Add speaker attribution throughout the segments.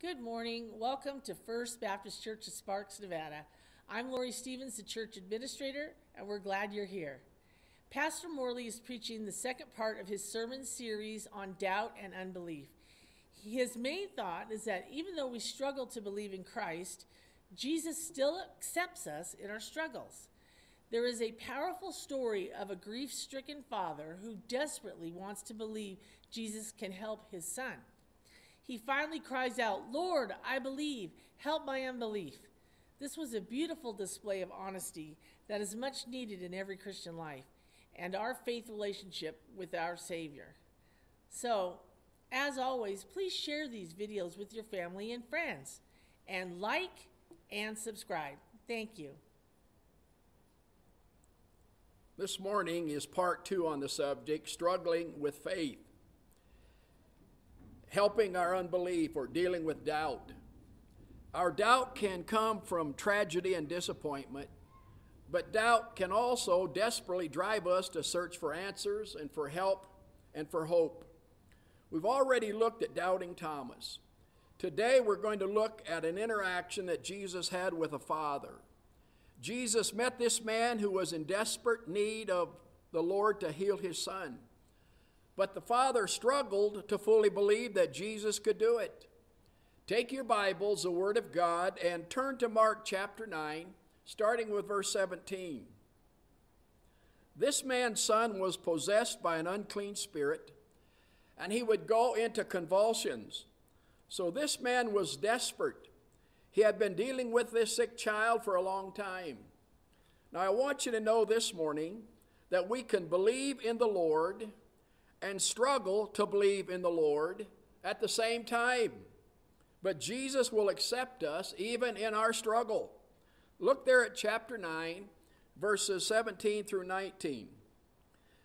Speaker 1: Good morning. Welcome to First Baptist Church of Sparks, Nevada. I'm Lori Stephens, the church administrator, and we're glad you're here. Pastor Morley is preaching the second part of his sermon series on doubt and unbelief. His main thought is that even though we struggle to believe in Christ, Jesus still accepts us in our struggles. There is a powerful story of a grief stricken father who desperately wants to believe Jesus can help his son. He finally cries out, Lord, I believe, help my unbelief. This was a beautiful display of honesty that is much needed in every Christian life and our faith relationship with our Savior. So, as always, please share these videos with your family and friends and like and subscribe. Thank you.
Speaker 2: This morning is part two on the subject struggling with faith, helping our unbelief or dealing with doubt. Our doubt can come from tragedy and disappointment, but doubt can also desperately drive us to search for answers and for help and for hope. We've already looked at doubting Thomas. Today we're going to look at an interaction that Jesus had with a father. Jesus met this man who was in desperate need of the Lord to heal his son. But the father struggled to fully believe that Jesus could do it. Take your Bibles, the Word of God, and turn to Mark chapter 9, starting with verse 17. This man's son was possessed by an unclean spirit and he would go into convulsions. So this man was desperate. He had been dealing with this sick child for a long time. Now, I want you to know this morning that we can believe in the Lord and struggle to believe in the Lord at the same time. But Jesus will accept us even in our struggle. Look there at chapter 9, verses 17 through 19.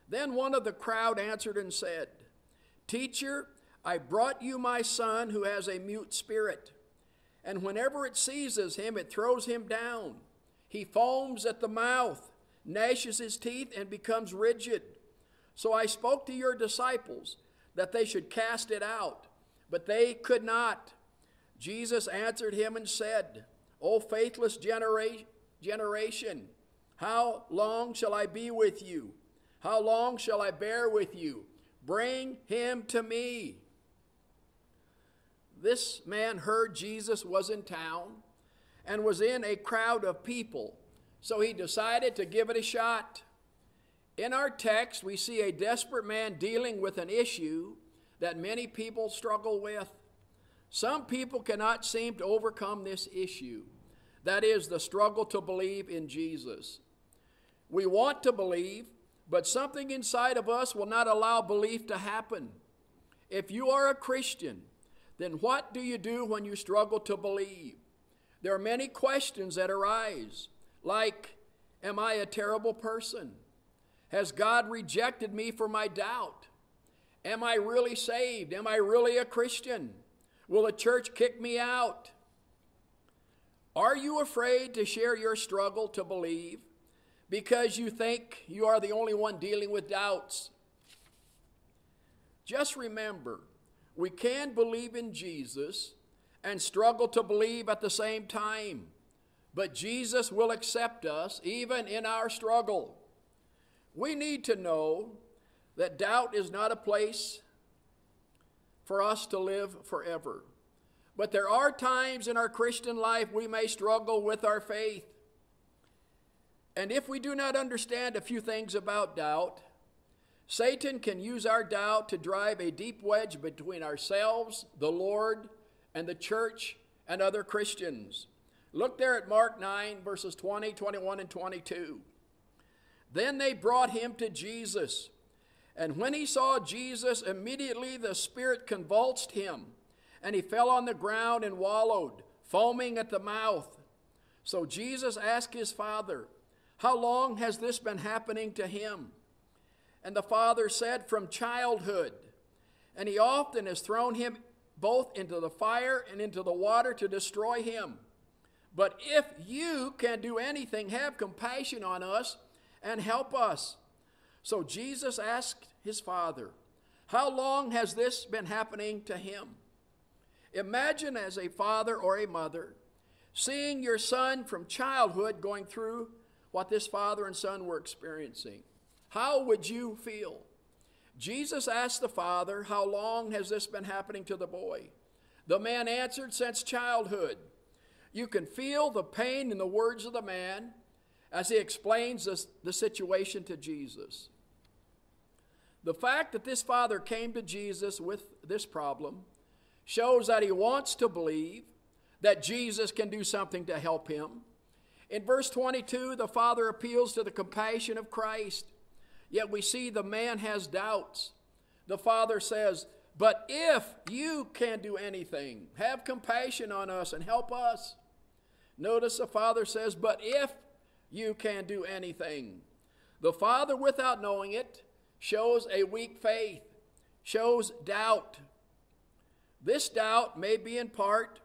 Speaker 2: Then one of the crowd answered and said, Teacher, I brought you my son who has a mute spirit. And whenever it seizes him, it throws him down. He foams at the mouth, gnashes his teeth, and becomes rigid. So I spoke to your disciples that they should cast it out, but they could not. Jesus answered him and said, O faithless genera- generation, how long shall I be with you? How long shall I bear with you? Bring him to me. This man heard Jesus was in town and was in a crowd of people, so he decided to give it a shot. In our text, we see a desperate man dealing with an issue that many people struggle with. Some people cannot seem to overcome this issue that is, the struggle to believe in Jesus. We want to believe, but something inside of us will not allow belief to happen. If you are a Christian, then what do you do when you struggle to believe? There are many questions that arise, like Am I a terrible person? Has God rejected me for my doubt? Am I really saved? Am I really a Christian? Will the church kick me out? Are you afraid to share your struggle to believe? because you think you are the only one dealing with doubts. Just remember, we can believe in Jesus and struggle to believe at the same time, but Jesus will accept us even in our struggle. We need to know that doubt is not a place for us to live forever. But there are times in our Christian life we may struggle with our faith. And if we do not understand a few things about doubt, Satan can use our doubt to drive a deep wedge between ourselves, the Lord, and the church and other Christians. Look there at Mark 9, verses 20, 21, and 22. Then they brought him to Jesus. And when he saw Jesus, immediately the Spirit convulsed him, and he fell on the ground and wallowed, foaming at the mouth. So Jesus asked his father, how long has this been happening to him? And the father said, From childhood. And he often has thrown him both into the fire and into the water to destroy him. But if you can do anything, have compassion on us and help us. So Jesus asked his father, How long has this been happening to him? Imagine as a father or a mother seeing your son from childhood going through what this father and son were experiencing. How would you feel? Jesus asked the father, How long has this been happening to the boy? The man answered, Since childhood. You can feel the pain in the words of the man as he explains this, the situation to Jesus. The fact that this father came to Jesus with this problem shows that he wants to believe that Jesus can do something to help him. In verse 22, the father appeals to the compassion of Christ. Yet we see the man has doubts. The father says, But if you can do anything, have compassion on us and help us. Notice the father says, But if you can do anything. The father, without knowing it, shows a weak faith, shows doubt. This doubt may be in part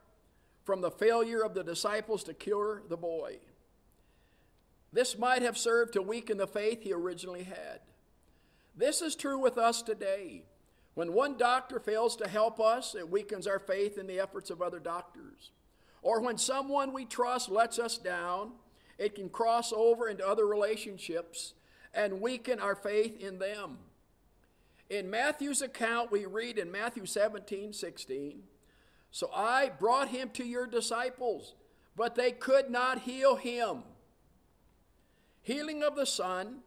Speaker 2: from the failure of the disciples to cure the boy. This might have served to weaken the faith he originally had. This is true with us today. When one doctor fails to help us, it weakens our faith in the efforts of other doctors. Or when someone we trust lets us down, it can cross over into other relationships and weaken our faith in them. In Matthew's account, we read in Matthew 17 16, So I brought him to your disciples, but they could not heal him. Healing of the son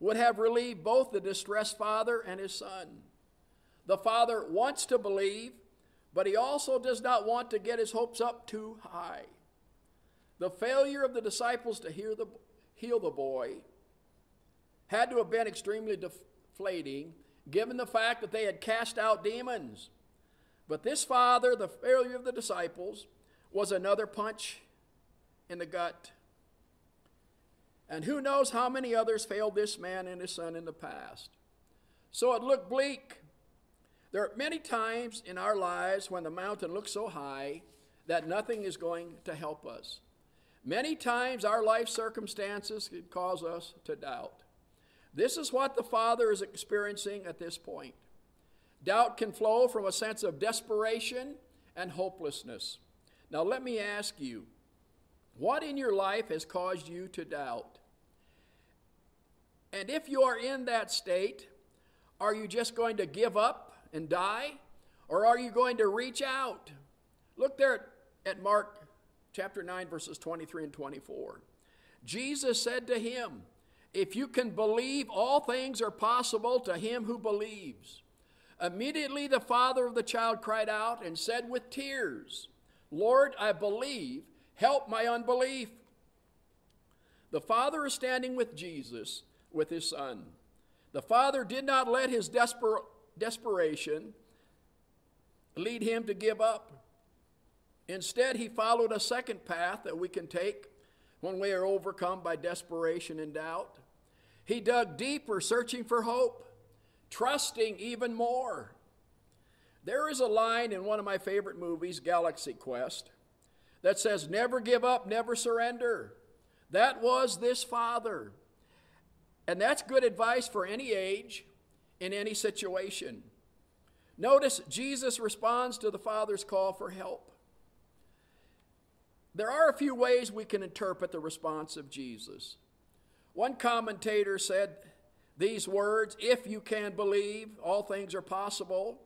Speaker 2: would have relieved both the distressed father and his son. The father wants to believe, but he also does not want to get his hopes up too high. The failure of the disciples to heal the, heal the boy had to have been extremely deflating, given the fact that they had cast out demons. But this father, the failure of the disciples, was another punch in the gut. And who knows how many others failed this man and his son in the past. So it looked bleak. There are many times in our lives when the mountain looks so high that nothing is going to help us. Many times our life circumstances can cause us to doubt. This is what the Father is experiencing at this point. Doubt can flow from a sense of desperation and hopelessness. Now, let me ask you what in your life has caused you to doubt? And if you are in that state, are you just going to give up and die? Or are you going to reach out? Look there at Mark chapter 9, verses 23 and 24. Jesus said to him, If you can believe, all things are possible to him who believes. Immediately the father of the child cried out and said with tears, Lord, I believe, help my unbelief. The father is standing with Jesus with his son. The father did not let his desper- desperation lead him to give up. Instead, he followed a second path that we can take when we are overcome by desperation and doubt. He dug deeper, searching for hope, trusting even more. There is a line in one of my favorite movies, Galaxy Quest, that says, Never give up, never surrender. That was this father. And that's good advice for any age, in any situation. Notice Jesus responds to the Father's call for help. There are a few ways we can interpret the response of Jesus. One commentator said these words, if you can believe, all things are possible,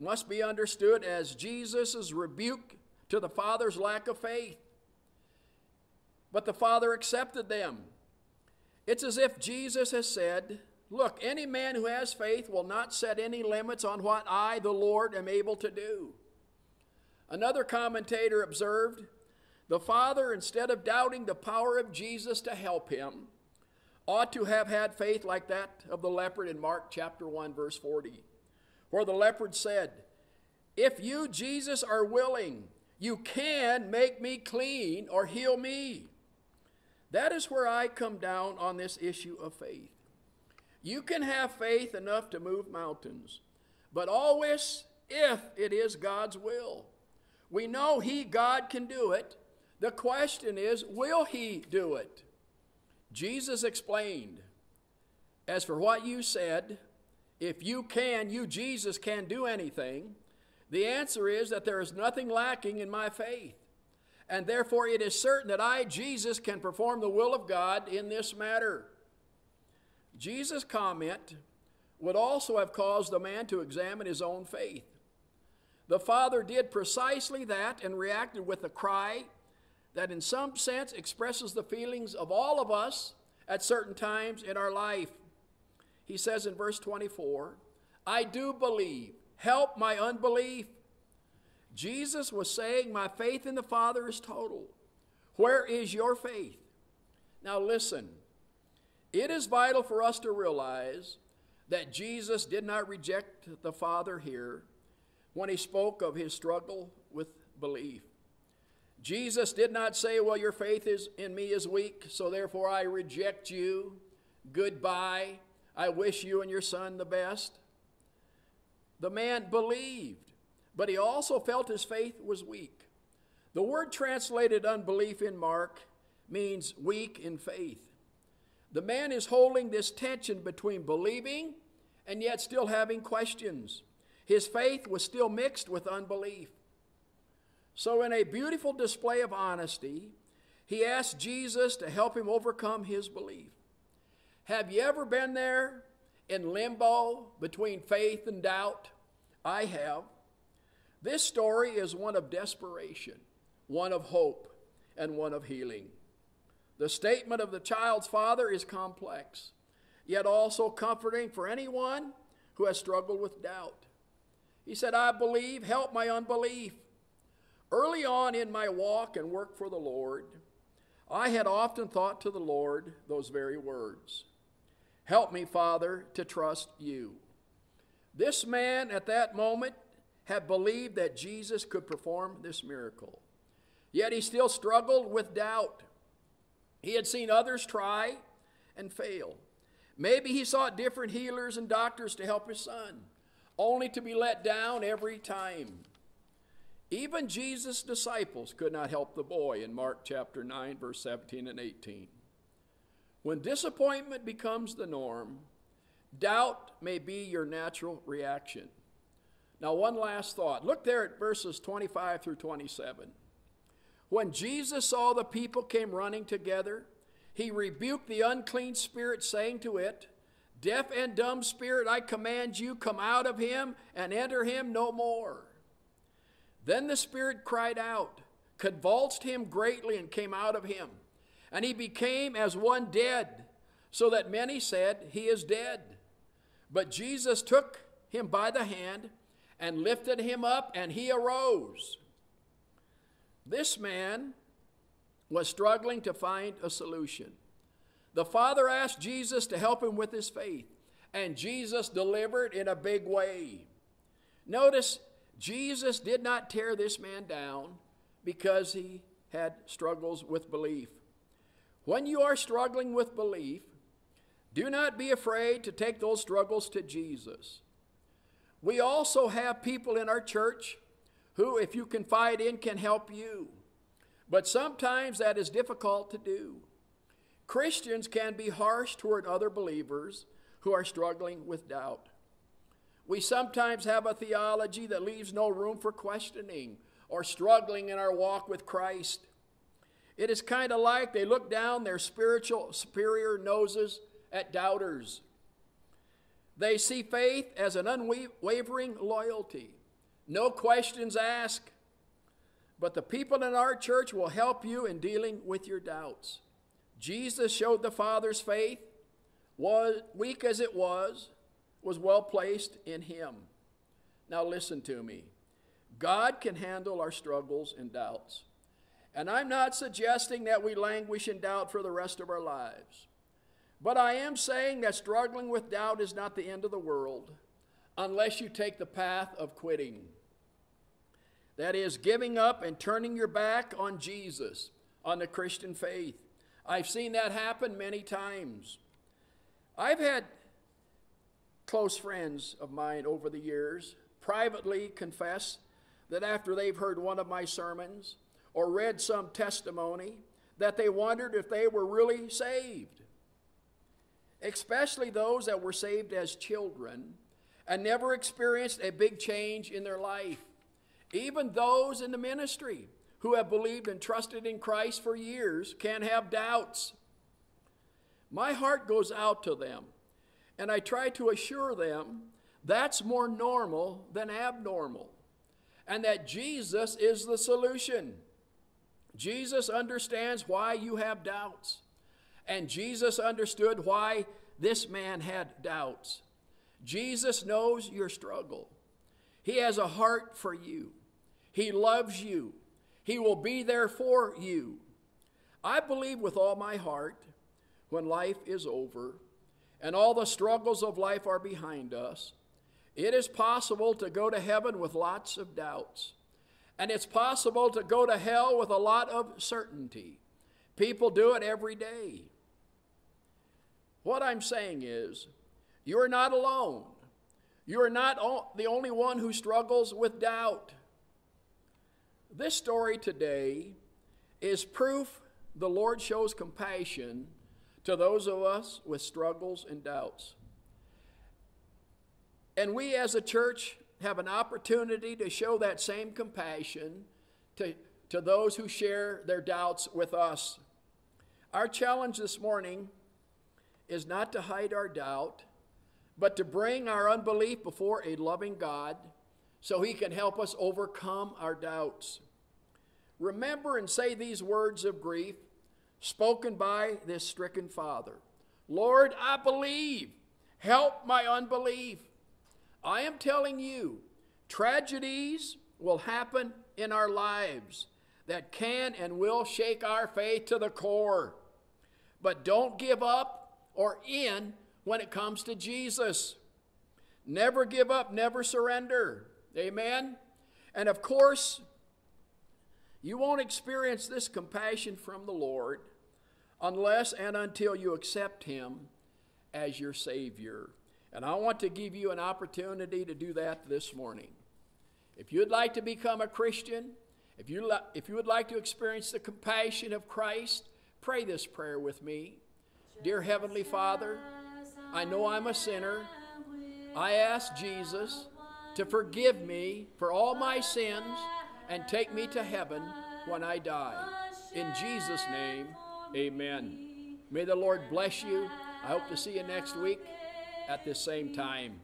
Speaker 2: must be understood as Jesus' rebuke to the Father's lack of faith. But the Father accepted them. It's as if Jesus has said, Look, any man who has faith will not set any limits on what I, the Lord, am able to do. Another commentator observed, the Father, instead of doubting the power of Jesus to help him, ought to have had faith like that of the leper in Mark chapter 1, verse 40, where the leper said, If you, Jesus, are willing, you can make me clean or heal me. That is where I come down on this issue of faith. You can have faith enough to move mountains, but always if it is God's will. We know He, God, can do it, the question is, will he do it? Jesus explained, As for what you said, if you can, you, Jesus, can do anything, The answer is that there is nothing lacking in my faith. And therefore, it is certain that I, Jesus, can perform the will of God in this matter. Jesus' comment would also have caused the man to examine his own faith. The father did precisely that and reacted with a cry that, in some sense, expresses the feelings of all of us at certain times in our life. He says in verse 24, I do believe, help my unbelief. Jesus was saying, My faith in the Father is total. Where is your faith? Now, listen, it is vital for us to realize that Jesus did not reject the Father here when he spoke of his struggle with belief. Jesus did not say, Well, your faith is in me is weak, so therefore I reject you. Goodbye. I wish you and your son the best. The man believed but he also felt his faith was weak. The word translated unbelief in Mark means weak in faith. The man is holding this tension between believing and yet still having questions. His faith was still mixed with unbelief. So, in a beautiful display of honesty, he asked Jesus to help him overcome his belief. Have you ever been there in limbo between faith and doubt? I have. This story is one of desperation, one of hope, and one of healing. The statement of the child's father is complex, yet also comforting for anyone who has struggled with doubt. He said, I believe, help my unbelief. Early on in my walk and work for the Lord, I had often thought to the Lord those very words Help me, Father, to trust you. This man at that moment had believed that Jesus could perform this miracle. Yet he still struggled with doubt. He had seen others try and fail. Maybe he sought different healers and doctors to help his son, only to be let down every time. Even Jesus' disciples could not help the boy in Mark chapter 9, verse 17 and 18. When disappointment becomes the norm, doubt may be your natural reaction. Now, one last thought. Look there at verses 25 through 27. When Jesus saw the people came running together, he rebuked the unclean spirit, saying to it, Deaf and dumb spirit, I command you, come out of him and enter him no more. Then the spirit cried out, convulsed him greatly, and came out of him. And he became as one dead, so that many said, He is dead. But Jesus took him by the hand and lifted him up, and he arose. This man was struggling to find a solution. The father asked Jesus to help him with his faith, and Jesus delivered in a big way. Notice, Jesus did not tear this man down because he had struggles with belief. When you are struggling with belief, do not be afraid to take those struggles to Jesus. We also have people in our church who, if you confide in, can help you. But sometimes that is difficult to do. Christians can be harsh toward other believers who are struggling with doubt. We sometimes have a theology that leaves no room for questioning or struggling in our walk with Christ. It is kind of like they look down their spiritual superior noses at doubters. They see faith as an unwavering loyalty, no questions asked. But the people in our church will help you in dealing with your doubts. Jesus showed the Father's faith, was weak as it was, was well placed in him. Now listen to me. God can handle our struggles and doubts. And I'm not suggesting that we languish in doubt for the rest of our lives. But I am saying that struggling with doubt is not the end of the world unless you take the path of quitting. That is, giving up and turning your back on Jesus, on the Christian faith. I've seen that happen many times. I've had close friends of mine over the years privately confess that after they've heard one of my sermons or read some testimony, that they wondered if they were really saved especially those that were saved as children and never experienced a big change in their life. Even those in the ministry who have believed and trusted in Christ for years can have doubts. My heart goes out to them, and I try to assure them that's more normal than abnormal, and that Jesus is the solution. Jesus understands why you have doubts, and Jesus understood why this man had doubts. Jesus knows your struggle. He has a heart for you. He loves you. He will be there for you. I believe with all my heart when life is over and all the struggles of life are behind us, it is possible to go to heaven with lots of doubts. And it's possible to go to hell with a lot of certainty. People do it every day. What I'm saying is, you're not alone. You're not the only one who struggles with doubt. This story today is proof the Lord shows compassion to those of us with struggles and doubts. And we as a church have an opportunity to show that same compassion to, to those who share their doubts with us. Our challenge this morning is not to hide our doubt, but to bring our unbelief before a loving God so he can help us overcome our doubts. Remember and say these words of grief spoken by this stricken father Lord, I believe. Help my unbelief. I am telling you, tragedies will happen in our lives that can and will shake our faith to the core. But don't give up or in when it comes to Jesus. Never give up, never surrender. Amen? And of course, you won't experience this compassion from the Lord unless and until you accept Him as your Savior. And I want to give you an opportunity to do that this morning. If you'd like to become a Christian, if you, li- if you would like to experience the compassion of Christ, pray this prayer with me. Dear Heavenly Father, I know I'm a sinner. I ask Jesus to forgive me for all my sins and take me to heaven when I die. In Jesus' name, amen. May the Lord bless you. I hope to see you next week at this same time.